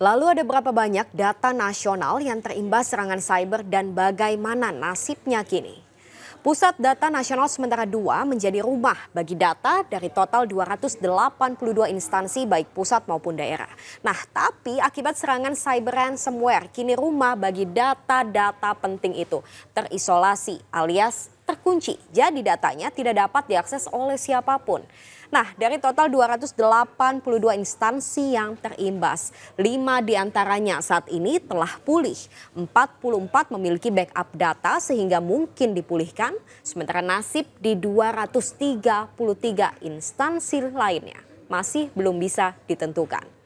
Lalu ada berapa banyak data nasional yang terimbas serangan cyber dan bagaimana nasibnya kini? Pusat Data Nasional Sementara 2 menjadi rumah bagi data dari total 282 instansi baik pusat maupun daerah. Nah, tapi akibat serangan cyber ransomware, kini rumah bagi data-data penting itu terisolasi alias terkunci. Jadi datanya tidak dapat diakses oleh siapa pun. Nah, dari total 282 instansi yang terimbas, 5 di antaranya saat ini telah pulih. 44 memiliki backup data sehingga mungkin dipulihkan, sementara nasib di 233 instansi lainnya masih belum bisa ditentukan.